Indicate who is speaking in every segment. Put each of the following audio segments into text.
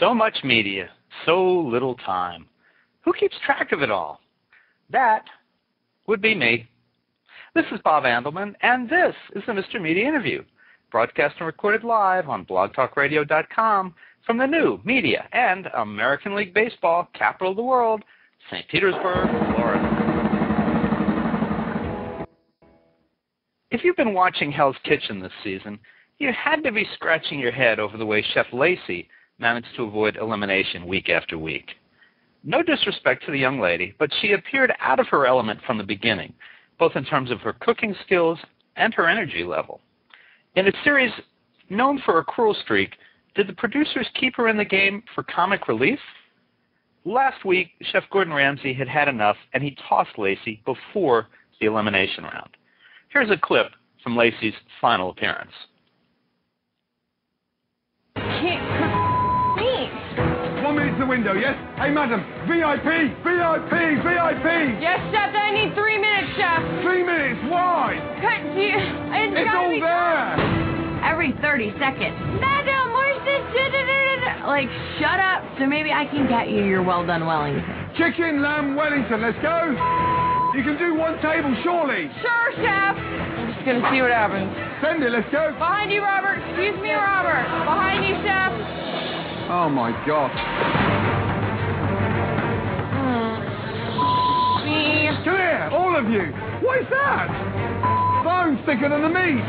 Speaker 1: So much media, so little time. Who keeps track of it all? That would be me. This is Bob Andelman, and this is the Mr. Media Interview, broadcast and recorded live on blogtalkradio.com from the new media and American League Baseball capital of the world, St. Petersburg, Florida. If you've been watching Hell's Kitchen this season, you had to be scratching your head over the way Chef Lacey managed to avoid elimination week after week. No disrespect to the young lady, but she appeared out of her element from the beginning, both in terms of her cooking skills and her energy level. In a series known for a cruel streak, did the producers keep her in the game for comic relief? Last week, Chef Gordon Ramsay had had enough, and he tossed Lacey before the elimination round. Here's a clip from Lacey's final appearance.
Speaker 2: Window, yes? Hey, madam, VIP, VIP, VIP!
Speaker 3: Yes, Chef, I need three minutes, Chef.
Speaker 2: Three minutes? Why?
Speaker 3: Cut, do you, it's,
Speaker 2: it's all
Speaker 3: be
Speaker 2: there!
Speaker 3: Every 30 seconds. Madam, where's this? Like, shut up, so maybe I can get you your well done Wellington.
Speaker 2: Chicken, lamb, Wellington, let's go! You can do one table, surely.
Speaker 3: Sure, Chef. I'm just gonna see what happens.
Speaker 2: Send it, let's go.
Speaker 3: Behind you, Robert. Excuse me, Robert. Behind you, Chef.
Speaker 2: Oh my God. You. What is that? Bone thicker than the meat.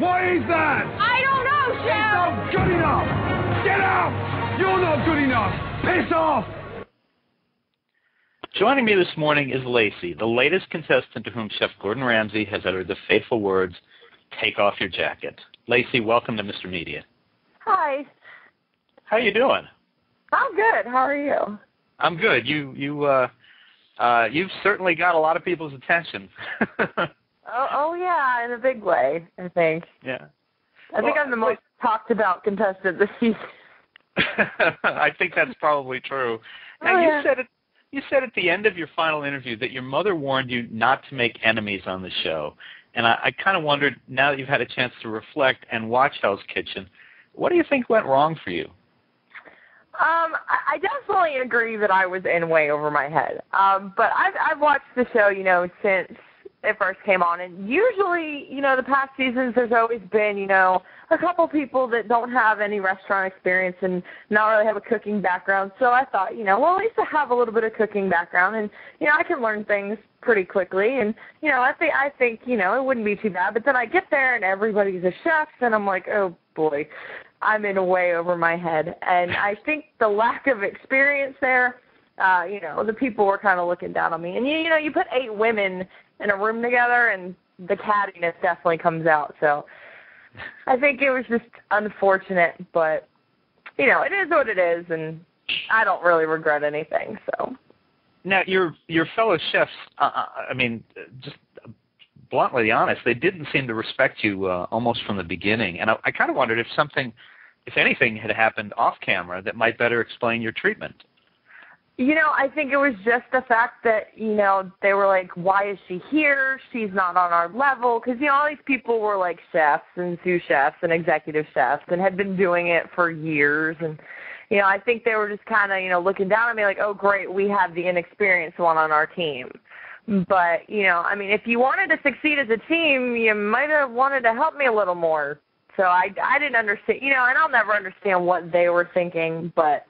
Speaker 2: What is that?
Speaker 3: I don't know, Chef.
Speaker 2: It's not good enough. Get out. You're not good enough. Piss off.
Speaker 1: Joining me this morning is Lacey, the latest contestant to whom Chef Gordon Ramsay has uttered the fateful words, take off your jacket. Lacey, welcome to Mr. Media.
Speaker 4: Hi.
Speaker 1: How you doing?
Speaker 4: I'm good. How are you?
Speaker 1: I'm good. You you uh uh you've certainly got a lot of people's attention.
Speaker 4: oh, oh yeah, in a big way, I think.
Speaker 1: Yeah.
Speaker 4: I think I'm the most talked about contestant this season.
Speaker 1: I think that's probably true. Now
Speaker 4: oh,
Speaker 1: you
Speaker 4: yeah.
Speaker 1: said it you said at the end of your final interview that your mother warned you not to make enemies on the show. And I, I kind of wondered, now that you've had a chance to reflect and watch Hell's Kitchen, what do you think went wrong for you?
Speaker 4: Um, I definitely agree that I was in way over my head. Um, but I've I've watched the show, you know, since it first came on, and usually, you know, the past seasons there's always been, you know, a couple people that don't have any restaurant experience and not really have a cooking background. So I thought, you know, well, at least I have a little bit of cooking background, and you know, I can learn things pretty quickly. And you know, I think I think you know it wouldn't be too bad. But then I get there and everybody's a chef, and I'm like, oh boy. I'm in a way over my head. And I think the lack of experience there, uh, you know, the people were kind of looking down on me. And you, you know, you put eight women in a room together, and the cattiness definitely comes out. So I think it was just unfortunate, but you know, it is what it is, and I don't really regret anything. So
Speaker 1: now your your fellow chefs, uh, I mean, just bluntly honest, they didn't seem to respect you uh, almost from the beginning. And I, I kind of wondered if something, if anything, had happened off camera that might better explain your treatment.
Speaker 4: You know, I think it was just the fact that, you know, they were like, why is she here? She's not on our level. Because, you know, all these people were like chefs and sous chefs and executive chefs and had been doing it for years. And, you know, I think they were just kind of, you know, looking down at me like, oh, great, we have the inexperienced one on our team. But, you know, I mean, if you wanted to succeed as a team, you might have wanted to help me a little more. So I, I didn't understand, you know, and I'll never understand what they were thinking, but,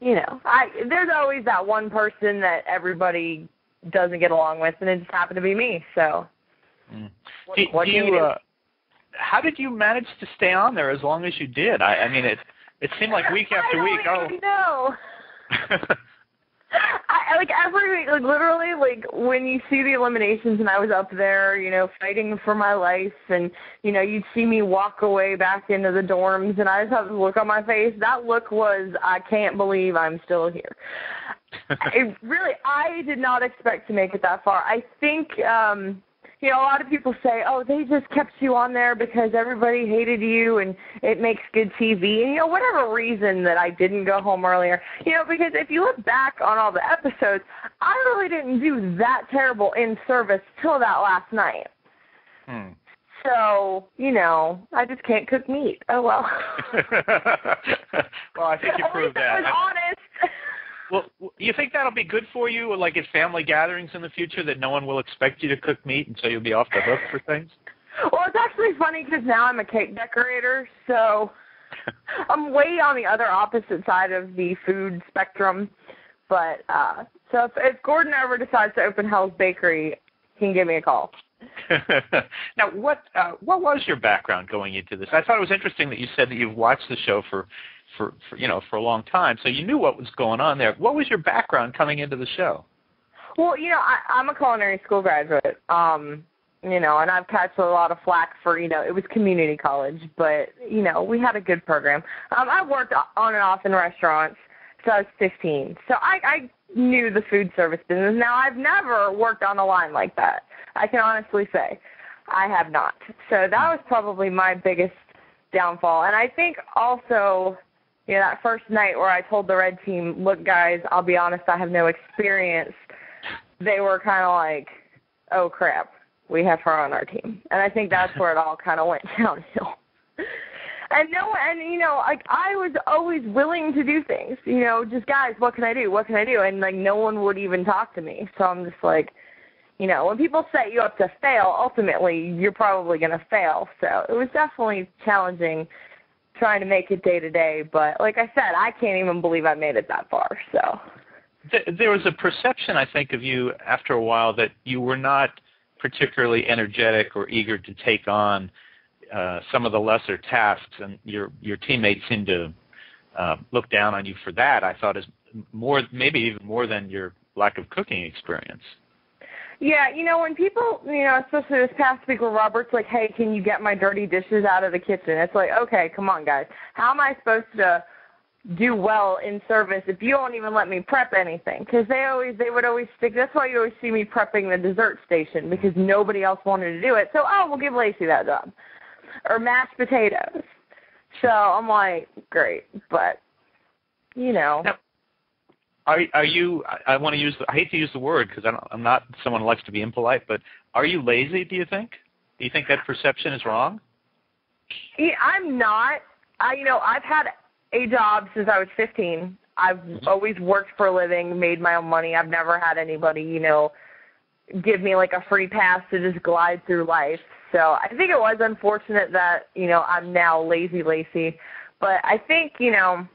Speaker 4: you know, I there's always that one person that everybody doesn't get along with, and it just happened to be me. So,
Speaker 1: mm. what, do, what do you, uh, how did you manage to stay on there as long as you did? I, I mean, it it seemed like week after week.
Speaker 4: oh,
Speaker 1: know.
Speaker 4: I, like every like literally, like when you see the eliminations, and I was up there, you know, fighting for my life, and you know, you'd see me walk away back into the dorms, and I just have this look on my face. That look was, I can't believe I'm still here. it really, I did not expect to make it that far. I think um you know, a lot of people say, oh, they just kept you on there because everybody hated you and it makes good TV. And, you know, whatever reason that I didn't go home earlier, you know, because if you look back on all the episodes, I really didn't do that terrible in service till that last night.
Speaker 1: Hmm.
Speaker 4: So, you know, I just can't cook meat. Oh well.
Speaker 1: well, I think you
Speaker 4: At
Speaker 1: proved
Speaker 4: least I
Speaker 1: that.
Speaker 4: was honest.
Speaker 1: Well, you think that'll be good for you, like at family gatherings in the future, that no one will expect you to cook meat, and so you'll be off the hook for things?
Speaker 4: Well, it's actually funny because now I'm a cake decorator, so I'm way on the other opposite side of the food spectrum. But uh so if, if Gordon ever decides to open Hell's Bakery, he can give me a call.
Speaker 1: now, what uh, what was your background going into this? I thought it was interesting that you said that you've watched the show for, for, for you know for a long time, so you knew what was going on there. What was your background coming into the show?
Speaker 4: Well, you know, I, I'm a culinary school graduate. Um, you know, and I've catched a lot of flack for, you know, it was community college, but you know, we had a good program. Um, I worked on and off in restaurants since I was 15, so I, I knew the food service business. Now, I've never worked on a line like that. I can honestly say, I have not. So that was probably my biggest downfall. And I think also, know, that first night where I told the red team, look, guys, I'll be honest, I have no experience. They were kind of like, oh crap, we have her on our team. And I think that's where it all kind of went downhill. And no, and you know, like I was always willing to do things. You know, just guys, what can I do? What can I do? And like no one would even talk to me. So I'm just like, you know, when people set you up to fail, ultimately you're probably going to fail. So it was definitely challenging trying to make it day to day. But like I said, I can't even believe I made it that far. So
Speaker 1: There was a perception, I think, of you after a while that you were not particularly energetic or eager to take on uh, some of the lesser tasks, and your your teammates seemed to uh, look down on you for that. I thought as more, maybe even more than your lack of cooking experience.
Speaker 4: Yeah, you know, when people, you know, especially this past week where Robert's like, hey, can you get my dirty dishes out of the kitchen? It's like, okay, come on, guys. How am I supposed to do well in service if you don't even let me prep anything? Because they always, they would always stick, that's why you always see me prepping the dessert station because nobody else wanted to do it. So, oh, we'll give Lacey that job. Or mashed potatoes. So I'm like, great. But, you know.
Speaker 1: Now, Are are you? I, I want to use. The, I hate to use the word because I'm not someone who likes to be impolite. But are you lazy? Do you think? Do you think that perception is wrong?
Speaker 4: Yeah, I'm not. I you know I've had a job since I was 15. I've mm-hmm. always worked for a living, made my own money. I've never had anybody you know give me like a free pass to just glide through life. So I think it was unfortunate that you know I'm now lazy Lacey, but I think you know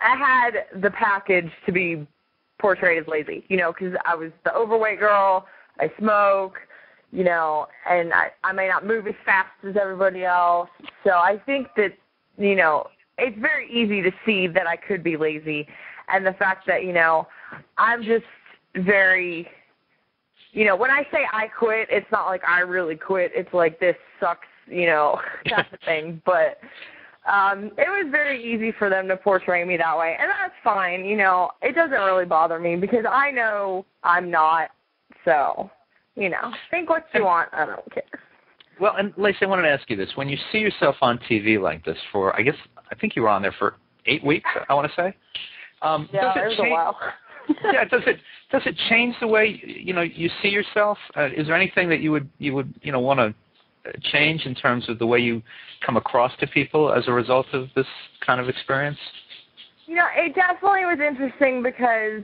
Speaker 4: I had the package to be portrayed as lazy. You know because I was the overweight girl. I smoke you know, and I, I may not move as fast as everybody else. So I think that, you know, it's very easy to see that I could be lazy. And the fact that, you know, I'm just very, you know, when I say I quit, it's not like I really quit. It's like this sucks, you know, kind of thing. But um, it was very easy for them to portray me that way. And that's fine. You know, it doesn't really bother me because I know I'm not. So you know, think what you want. I don't care.
Speaker 1: Well, and Lacey, I wanted to ask you this: when you see yourself on TV like this for, I guess, I think you were on there for eight weeks. I want to say. Um,
Speaker 4: Yeah,
Speaker 1: does
Speaker 4: it
Speaker 1: it
Speaker 4: was a
Speaker 1: change,
Speaker 4: while.
Speaker 1: yeah, does it does it change the way you know you see yourself? Uh, is there anything that you would you would you know want to change in terms of the way you come across to people as a result of this kind of experience?
Speaker 4: You know, it definitely was interesting because,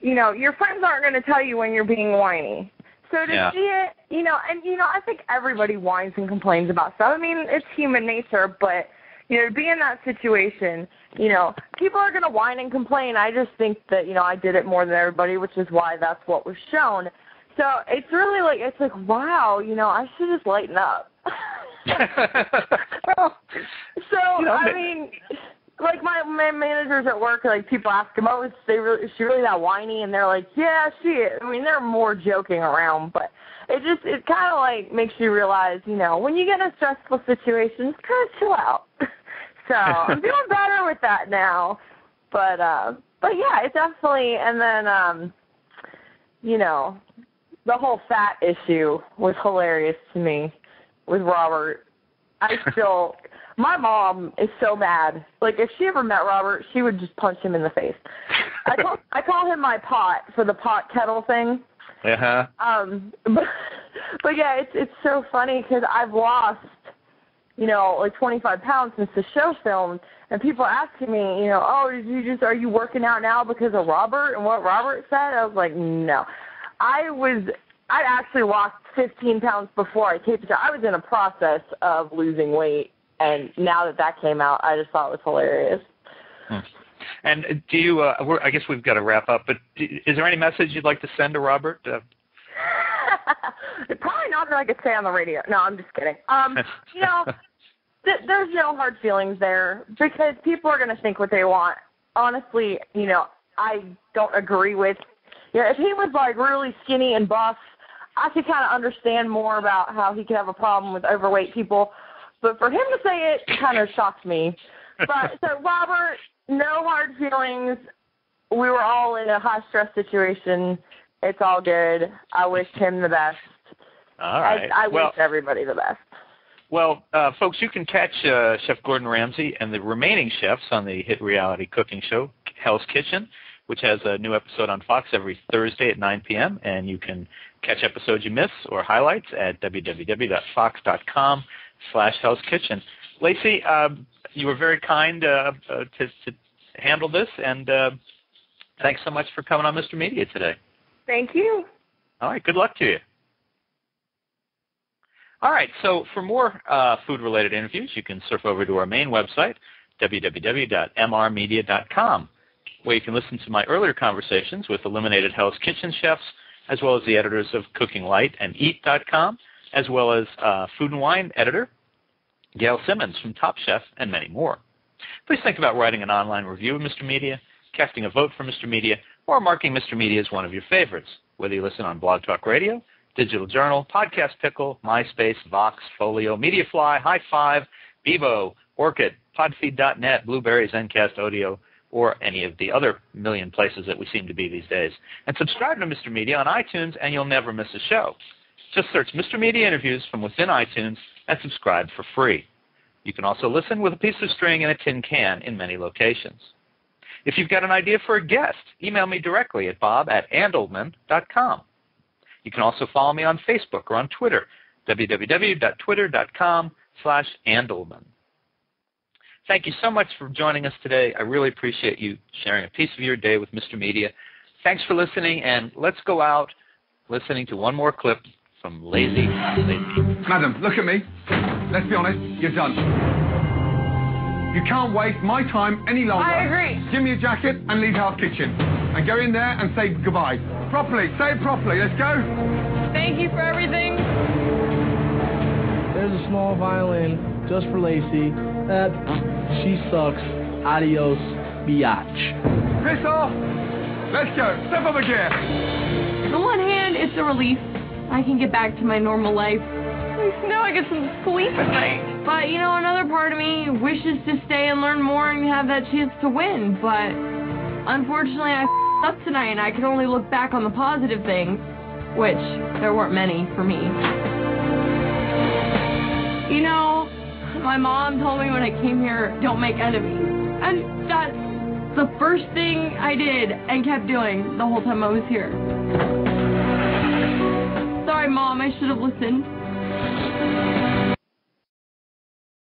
Speaker 4: you know, your friends aren't going to tell you when you're being whiny. So to
Speaker 1: Yeah.
Speaker 4: see it, you know, and you know, I think everybody whines and complains about stuff. I mean, it's human nature, but you know, to be in that situation, you know, people are going to whine and complain. I just think that, you know, I did it more than everybody, which is why that's what was shown. So it's really like, it's like, wow, you know, I should just lighten up. So
Speaker 1: You know,
Speaker 4: I mean, like my my managers at work, like people ask them, "Oh, is they really is she really that whiny?" And they're like, "Yeah, she is." I mean, they're more joking around, but it just it kind of like makes you realize, you know, when you get in a stressful situation, just kind of chill out. so I'm doing better with that now, but uh, but yeah, it definitely. And then um, you know, the whole fat issue was hilarious to me with Robert. I still, my mom is so mad. Like if she ever met Robert, she would just punch him in the face. I call I call him my pot for the pot kettle thing.
Speaker 1: uh-huh.
Speaker 4: Um, but but yeah, it's it's so funny because I've lost, you know, like 25 pounds since the show filmed, and people asking me, you know, oh, did you just are you working out now because of Robert and what Robert said? I was like, no, I was. I actually lost 15 pounds before I taped it. I was in a process of losing weight, and now that that came out, I just thought it was hilarious.
Speaker 1: Hmm. And do you? Uh, we're, I guess we've got to wrap up. But do, is there any message you'd like to send to Robert? Uh,
Speaker 4: Probably not that I could say on the radio. No, I'm just kidding. Um, you know, th- there's no hard feelings there because people are going to think what they want. Honestly, you know, I don't agree with. Know, if he was like really skinny and buff, I could kind of understand more about how he could have a problem with overweight people. But for him to say it kind of shocked me. But so Robert, no hard feelings. We were all in a high stress situation. It's all good. I wish him the best.
Speaker 1: All right.
Speaker 4: I, I
Speaker 1: well,
Speaker 4: wish everybody the best.
Speaker 1: Well, uh, folks, you can catch uh, Chef Gordon Ramsay and the remaining chefs on the hit reality cooking show Hell's Kitchen, which has a new episode on Fox every Thursday at 9 p.m. And you can catch episodes you miss or highlights at www.fox.com slash Hell's Kitchen. Lacey, uh, you were very kind uh, uh, to, to handle this, and uh, thanks so much for coming on Mr. Media today.
Speaker 4: Thank you.
Speaker 1: All right, good luck to you. All right, so for more uh, food-related interviews, you can surf over to our main website, www.mrmedia.com, where you can listen to my earlier conversations with Eliminated Hell's Kitchen chefs, as well as the editors of Cooking Light and Eat.com, as well as uh, Food and Wine editor Gail Simmons from Top Chef, and many more. Please think about writing an online review of Mr. Media, casting a vote for Mr. Media, or marking Mr. Media as one of your favorites, whether you listen on Blog Talk Radio, Digital Journal, Podcast Pickle, MySpace, Vox, Folio, Mediafly, High Five, Bebo, Orkut, Podfeed.net, Blubrry, Zencast Audio, or any of the other million places that we seem to be these days. And subscribe to Mr. Media on iTunes, and you'll never miss a show. Just search Mr. Media Interviews from within iTunes and subscribe for free. You can also listen with a piece of string and a tin can in many locations. If you've got an idea for a guest, email me directly at bob at andelman.com. You can also follow me on Facebook or on Twitter, www.twitter.com slash Andelman. Thank you so much for joining us today. I really appreciate you sharing a piece of your day with Mr. Media. Thanks for listening, and let's go out listening to one more clip from Lazy Lacey.
Speaker 2: Madam, look at me. Let's be honest, you're done. You can't waste my time any longer.
Speaker 4: I agree.
Speaker 2: Give me a jacket and leave Hell's Kitchen. And go in there and say goodbye. Properly. Say it properly. Let's go.
Speaker 3: Thank you for everything.
Speaker 5: There's a small violin just for Lacey. That uh, she sucks. Adios, biatch.
Speaker 2: Piss off. Let's go. Step up a gear.
Speaker 3: On one hand, it's a relief. I can get back to my normal life. Now I get some sleep at night. But, you know, another part of me wishes to stay and learn more and have that chance to win. But unfortunately, I f- up tonight and I can only look back on the positive things, which there weren't many for me. You know, my mom told me when I came here, don't make enemies. And that's the first thing I did and kept doing the whole time I was here. Sorry, Mom, I should have listened.